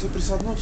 це присаднуть?